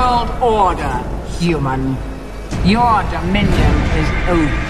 world order, human. Your dominion is over.